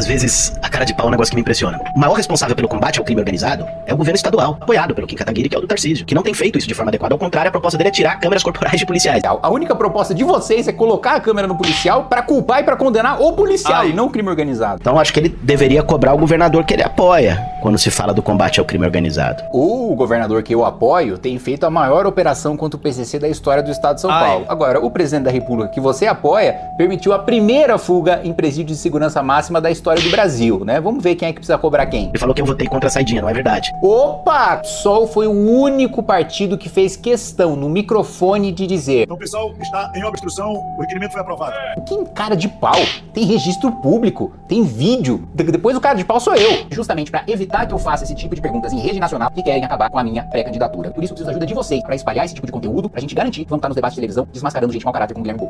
Às vezes, a cara de pau é um negócio que me impressiona. O maior responsável pelo combate ao crime organizado é o governo estadual, apoiado pelo Kim Kataguiri, que é o do Tarcísio, que não tem feito isso de forma adequada. Ao contrário, a proposta dele é tirar câmeras corporais de policiais. A única proposta de vocês é colocar a câmera no policial para culpar e para condenar o policial, Ai. e não o crime organizado. Então acho que ele deveria cobrar o governador que ele apoia quando se fala do combate ao crime organizado. O governador que eu apoio tem feito a maior operação contra o PCC da história do estado de São Ai. Paulo. Agora, o presidente da República que você apoia permitiu a primeira fuga em presídio de segurança máxima da história do Brasil, né? Vamos ver quem é que precisa cobrar quem. Ele falou que eu votei contra a saidinha, não é verdade? Opa! Sol foi o único partido que fez questão no microfone de dizer Então, pessoal, está em obstrução, o requerimento foi aprovado. que cara de pau, tem registro público, tem vídeo. De- depois o cara de pau sou eu. Justamente para evitar que eu faça esse tipo de perguntas em rede nacional que querem acabar com a minha pré-candidatura. Por isso eu preciso da ajuda de vocês para espalhar esse tipo de conteúdo, pra gente garantir que vamos estar nos debates de televisão desmascarando gente mau caráter com Guilherme Boulos.